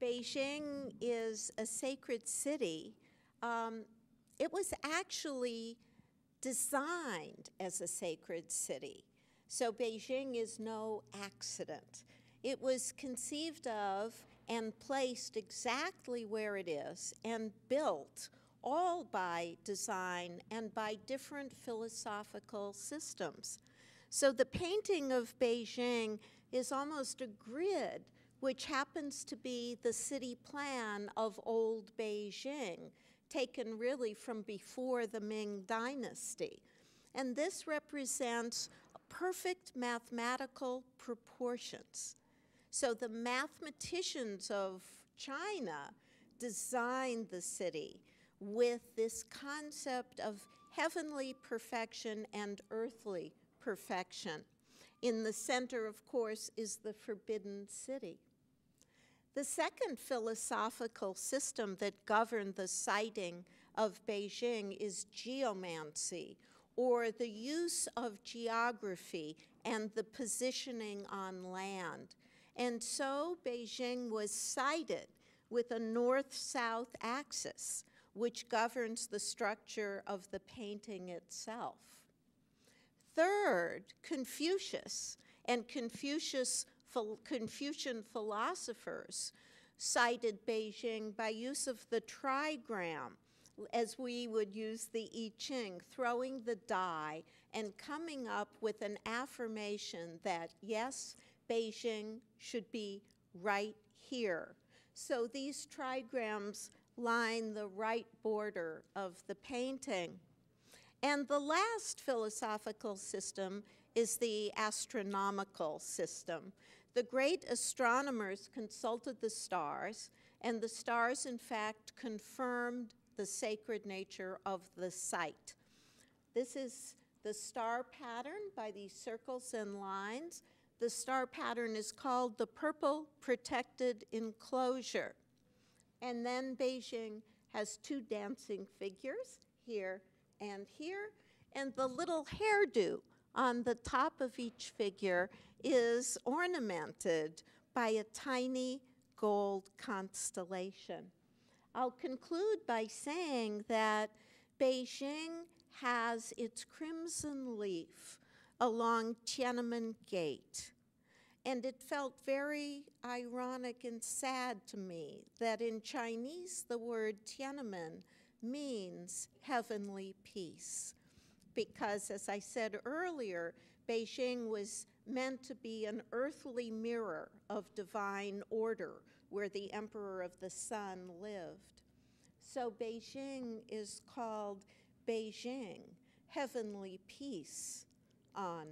Beijing is a sacred city. Um, it was actually designed as a sacred city. So Beijing is no accident. It was conceived of and placed exactly where it is and built all by design and by different philosophical systems. So the painting of Beijing is almost a grid, which happens to be the city plan of old Beijing, taken really from before the Ming Dynasty. And this represents perfect mathematical proportions. So the mathematicians of China designed the city with this concept of heavenly perfection and earthly perfection. In the center, of course, is the Forbidden City. The second philosophical system that governed the siting of Beijing is geomancy, or the use of geography and the positioning on land. And so Beijing was sited with a north south axis, which governs the structure of the painting itself. Third, Confucius and Confucius, Confucian philosophers sited Beijing by use of the trigram as we would use the I Ching, throwing the die and coming up with an affirmation that, yes, Beijing should be right here. So these trigrams line the right border of the painting. And the last philosophical system is the astronomical system. The great astronomers consulted the stars, and the stars, in fact, confirmed the sacred nature of the site. This is the star pattern by these circles and lines. The star pattern is called the purple protected enclosure. And then Beijing has two dancing figures here and here. And the little hairdo on the top of each figure is ornamented by a tiny gold constellation. I'll conclude by saying that Beijing has its crimson leaf along Tiananmen Gate. And it felt very ironic and sad to me that in Chinese the word Tiananmen means heavenly peace. Because, as I said earlier, Beijing was meant to be an earthly mirror of divine order where the Emperor of the Sun lived. So Beijing is called Beijing, heavenly peace on